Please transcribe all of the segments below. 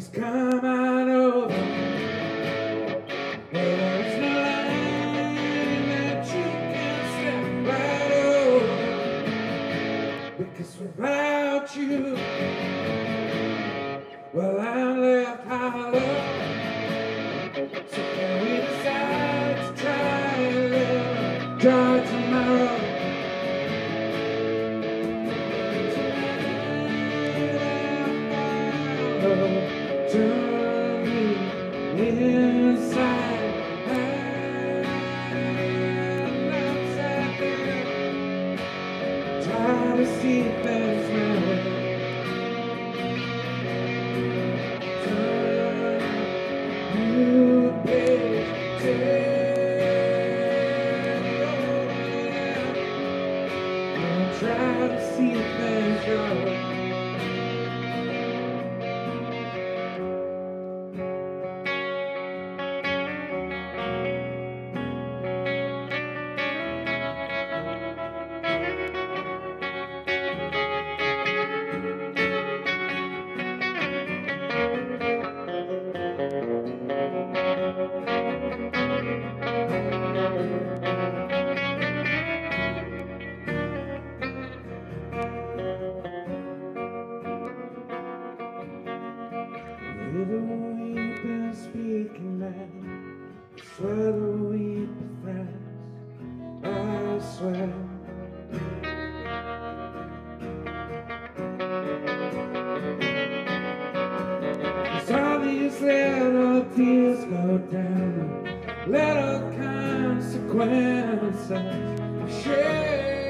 He's come out of There's no line that you can step right over. Because without you. Well, Try to see things my way. With the weeping speaking I swear the weeping friends, I swear. It's obvious little tears go down, little consequences. Share.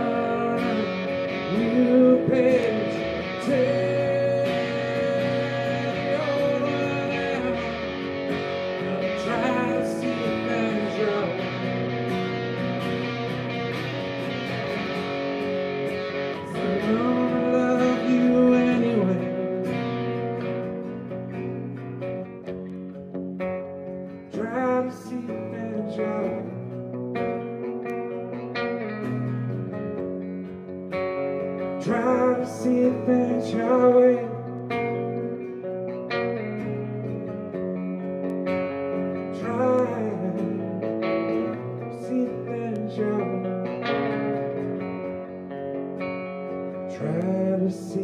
Try to see things your way. Try to see things your way. Try to see.